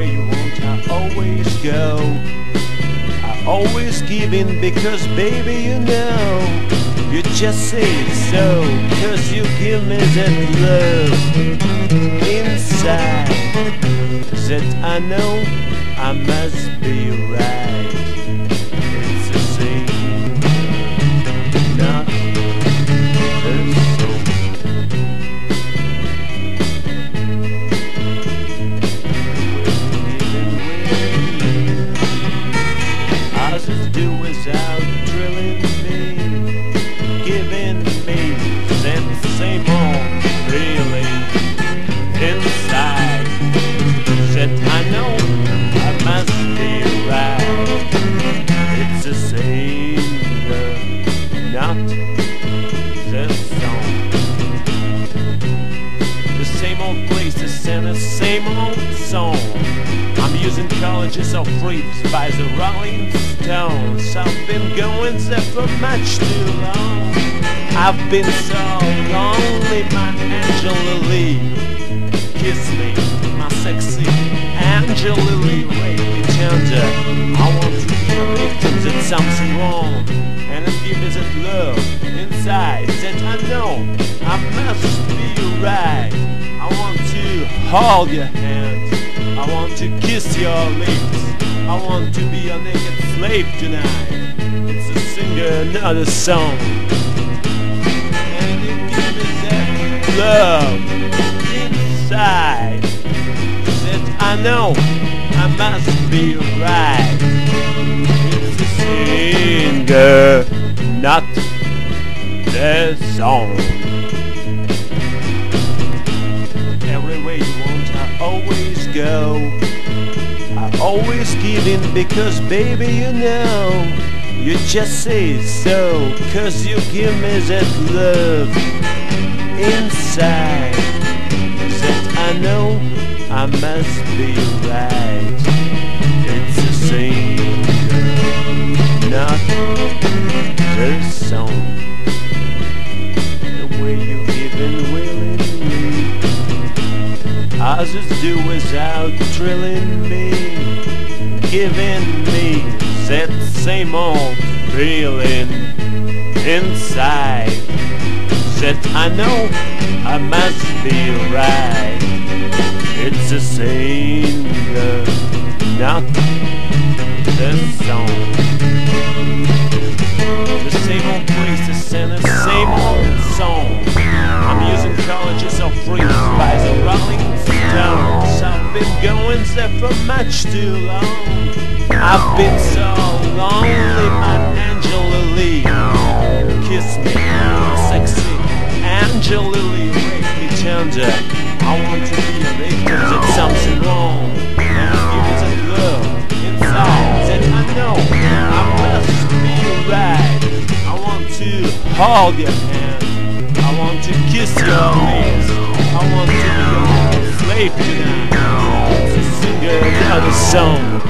Everywhere you want, I always go. I always give in because, baby, you know. You just say so, cause you give me that love inside. That I know I must be right. Freaks by the Rolling Stones. I've been going there for much too long. I've been so lonely, my Angela Lee. Kiss me, my sexy Angela Lee. Wait me tender. I want to be a victim that something wrong. And give me that love inside that I know I must be right. I want to hold your hand. I want to kiss your lips. I want to be your naked slave tonight. It's a singer, not a song. And you give me that love inside that I know I must be right. It's a singer, not the song. Always go. I always give in because, baby, you know. You just say so, cause you give me that love inside. That I know I must be Just do without drilling me, giving me that same old feeling inside. That I know I must be right. It's the same girl, not the song. For much too long. I've been so lonely, my Angela Lee. Kiss me, sexy Angela Lee. Make me tender. I want to be a victim that something wrong. And give me that love inside that I know I must be right. I want to hold your hand. I want to kiss your lips. I want to be your slave tonight. Another song.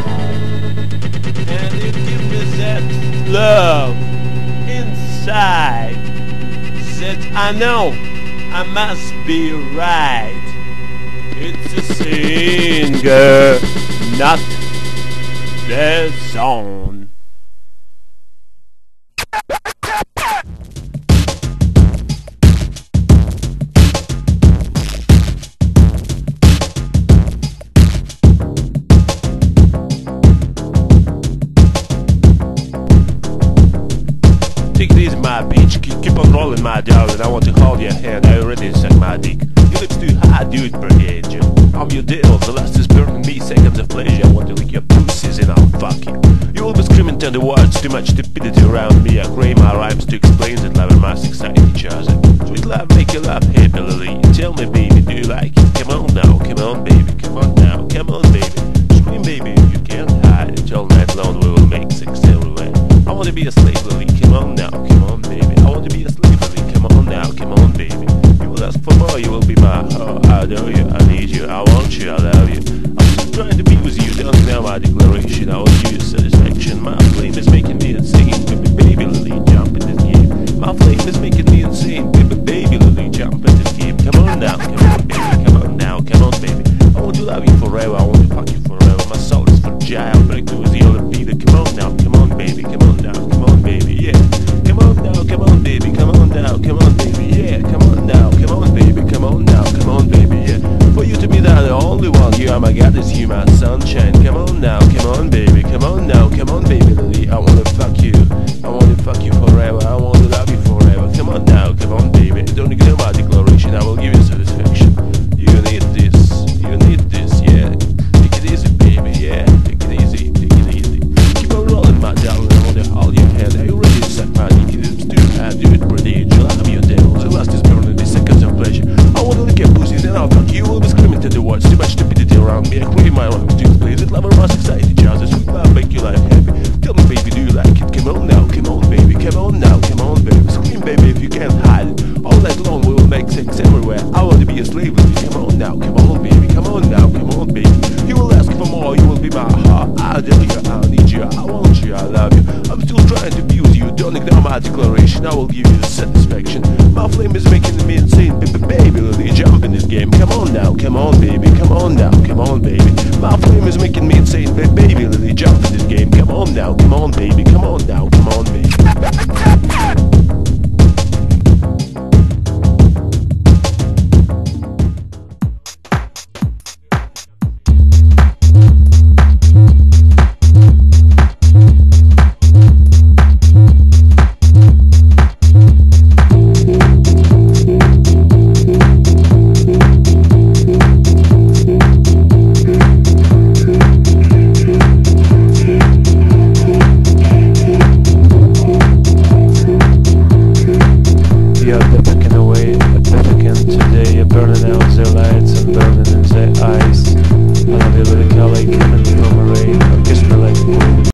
And you give me that love inside that I know I must be right. It's a singer, not the song. I want to hold your hand. I already suck my dick. Your lips too it per angel. I'm your deal. The last is burning me. Seconds of pleasure. I want to lick your pussies and I'll fuck you. You will be screaming tender words. Too much stupidity around me. I crave my rhymes to explain that love and must excite each other. Sweet love, make you laugh happily. Tell me, baby, do you like around me. I crave my life. Do please it. Love around society. Just sweet love make your life happy. Tell me, baby, do you like it? Come on now, come on, baby. Come on now, come on, baby. Scream, baby, if you can't hide it. All night long we will make sex everywhere. I wanna be a slave with you. Come on now, come on, baby. Come on now, come on, baby. You will ask for more. You will be my heart. I tell you, I need you. I want you. I love you. I'm still trying to abuse you. Don't ignore my declaration. I will give you the satisfaction. My flame is making me insane, baby.